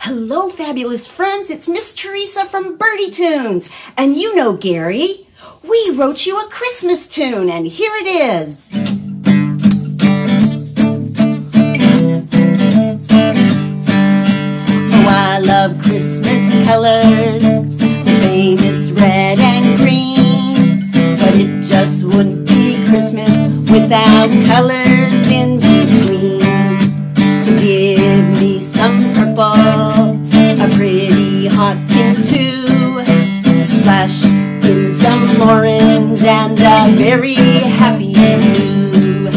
Hello, fabulous friends. It's Miss Teresa from Birdietunes. And you know Gary. We wrote you a Christmas tune, and here it is. Oh, I love Christmas colors, famous red and green. But it just wouldn't be Christmas without colors in too. Splash in some orange and a very happy blue.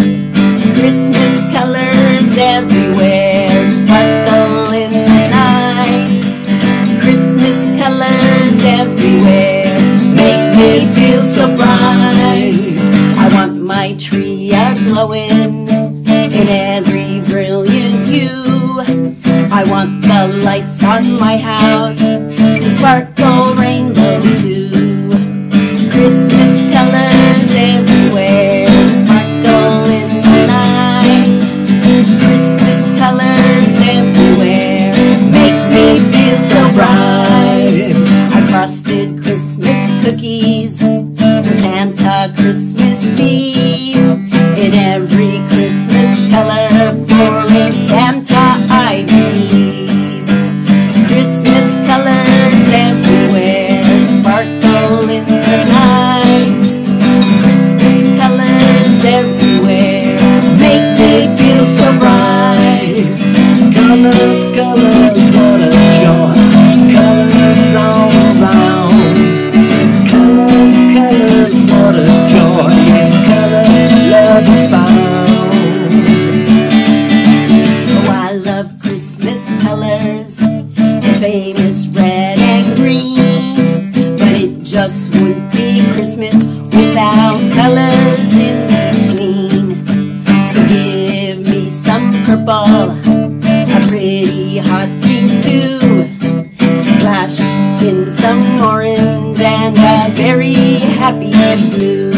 Christmas colors everywhere sparkle in the night. Christmas colors everywhere make me feel so bright. I want my tree a glowing in every brilliant hue. I want the lights on my house in Christmas color pretty hot cream too. Splash in some orange and a very happy blue.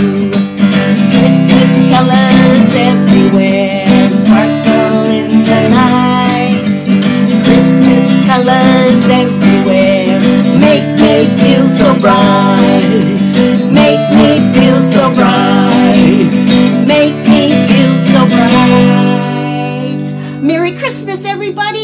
Christmas colors everywhere sparkle in the night. Christmas colors everywhere make me feel so bright. Christmas, everybody!